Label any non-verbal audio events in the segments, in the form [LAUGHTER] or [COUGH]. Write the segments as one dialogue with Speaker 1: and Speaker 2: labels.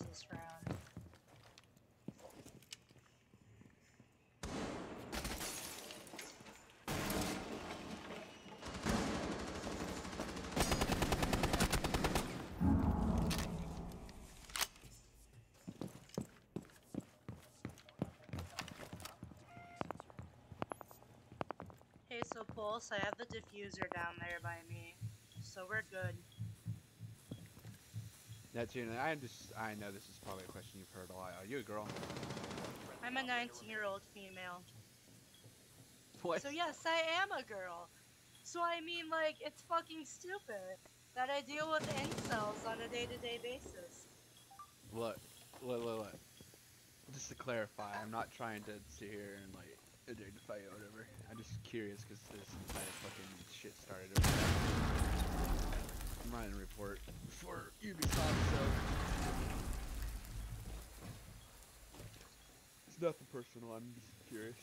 Speaker 1: hours this round. Okay, so Pulse, I have the diffuser down there by me, so we're good.
Speaker 2: That's you. I just. I know this is probably a question you've heard a lot. Are you a girl?
Speaker 1: I'm a 19 year old female.
Speaker 2: What?
Speaker 1: So yes, I am a girl. So I mean, like, it's fucking stupid that I deal with incels on a day-to-day basis.
Speaker 2: Look, look, look, look. Just to clarify, I'm not trying to sit here and like identify you or whatever. I'm just curious because this entire fucking shit started. Over. I'm writing a report for Ubisoft, so it's nothing personal. I'm just curious.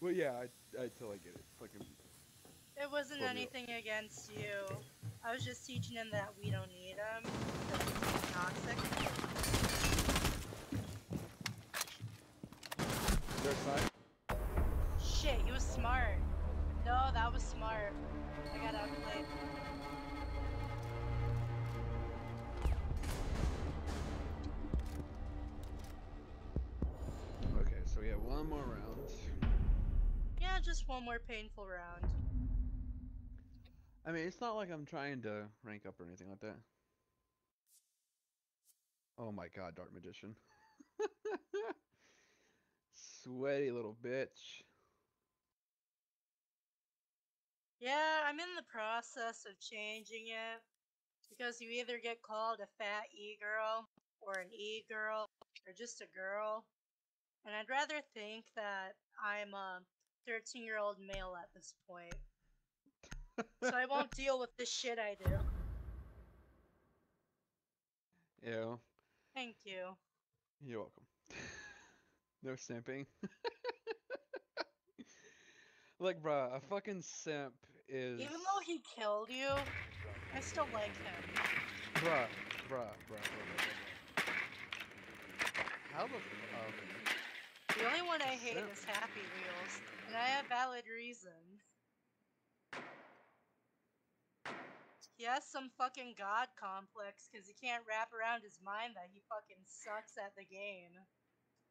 Speaker 2: Well, yeah, I, I totally get it. Fucking
Speaker 1: It wasn't anything against you. I was just teaching him that we don't need him. Toxic.
Speaker 2: their side.
Speaker 1: Shit, he was smart. No, that was smart. I got outplayed.
Speaker 2: One more round.
Speaker 1: Yeah, just one more painful round.
Speaker 2: I mean, it's not like I'm trying to rank up or anything like that. Oh my god, Dark Magician. [LAUGHS] Sweaty little bitch.
Speaker 1: Yeah, I'm in the process of changing it. Because you either get called a fat E girl, or an E girl, or just a girl. And I'd rather think that I'm a 13 year old male at this point. so I won't [LAUGHS] deal with the shit I do.
Speaker 2: Yeah,
Speaker 1: Thank you.
Speaker 2: you're welcome. [LAUGHS] no simping. [LAUGHS] Look, bruh, a fucking simp is.
Speaker 1: Even though he killed you, I still like him.
Speaker 2: Bruh, bruh, bruh, bruh, bruh, bruh. How the.
Speaker 1: The only one I hate is Happy Wheels, and I have valid reasons. He has some fucking god complex because he can't wrap around his mind that he fucking sucks at the game.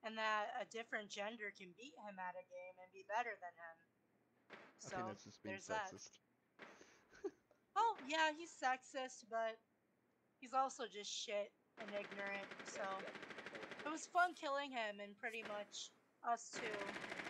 Speaker 1: And that a different gender can beat him at a game and be better than him.
Speaker 2: I
Speaker 1: So,
Speaker 2: think that's just being
Speaker 1: there's that. Oh, [LAUGHS] yeah, he's sexist, but he's also just shit and ignorant, so. It was fun killing him and pretty much us too.